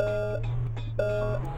uh, uh.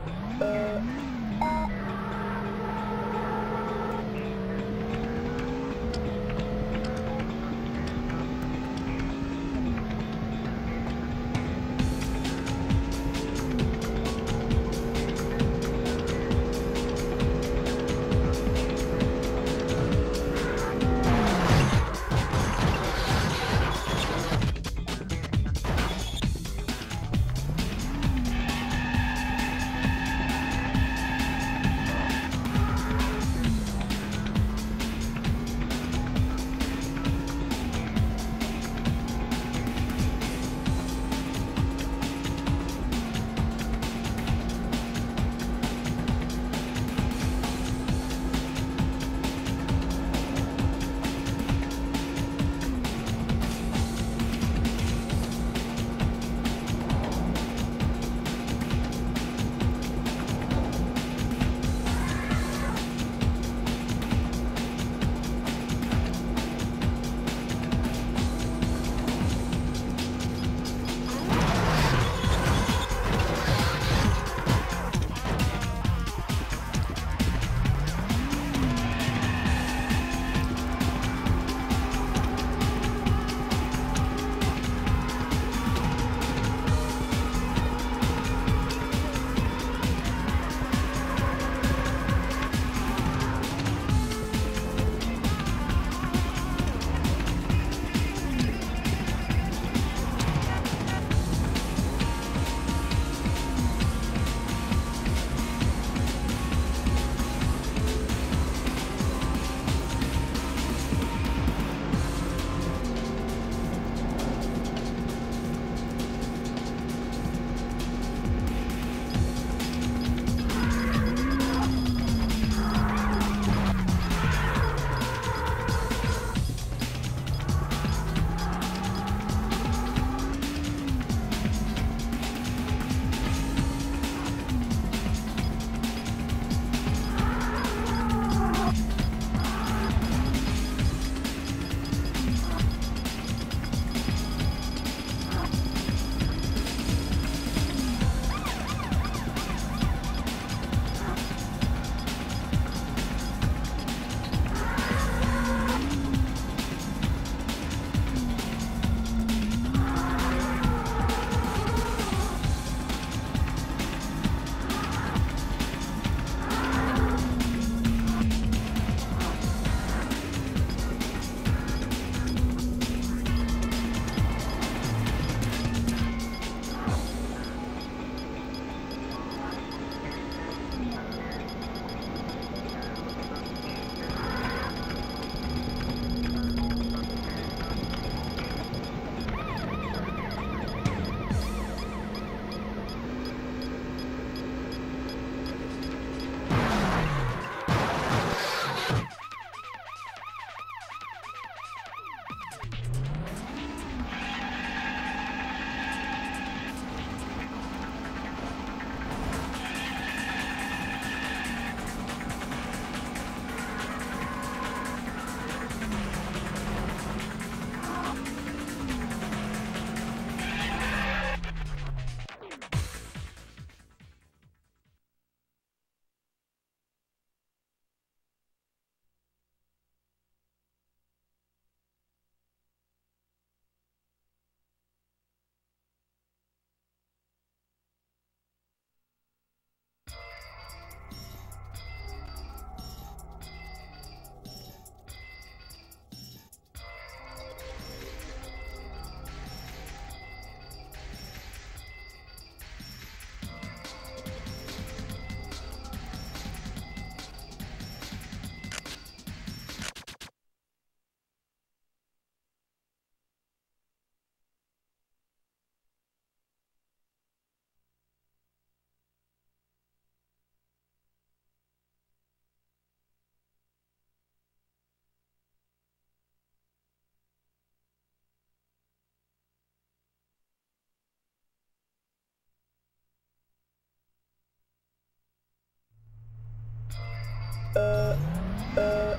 uh,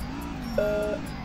uh. uh.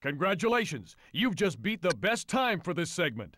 Congratulations! You've just beat the best time for this segment.